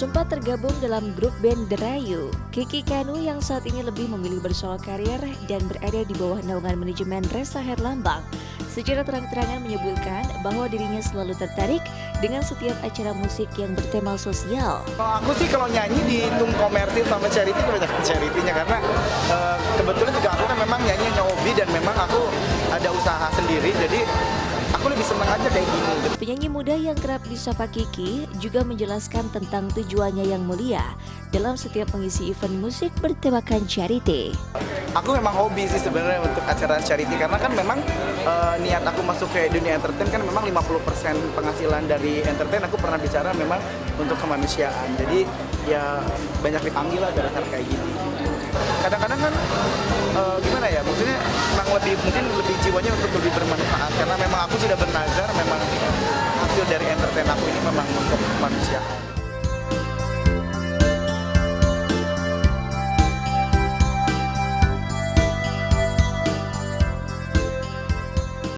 Sempat tergabung dalam grup band Derayu, Kiki Kanu yang saat ini lebih memilih bersolo karir dan berada di bawah naungan manajemen Resa Herlambang secara terang-terangan menyebutkan bahwa dirinya selalu tertarik dengan setiap acara musik yang bertema sosial. Kalau aku sih kalau nyanyi dihitung komersil sama charity kebanyakan charity-nya karena uh, kebetulan juga aku kan memang nyanyi hobi dan memang aku ada usaha sendiri jadi aku lebih senang aja kayak gini. Penyanyi muda yang kerap disapa Kiki juga menjelaskan tentang tujuannya yang mulia dalam setiap mengisi event musik bertemakan charity. Aku memang hobi sih sebenarnya untuk acara charity karena kan memang uh, niat aku masuk ke dunia entertain kan memang 50% penghasilan dari entertain aku pernah bicara memang untuk kemanusiaan. Jadi ya banyak dipanggil lah acara-acara kayak gini. Kadang-kadang kan uh, gimana ya maksudnya lebih mungkin lebih jiwanya untuk lebih bermanfaat. Karena memang aku sudah bernazar memang hasil dari entertain aku ini memang untuk kemanusiaan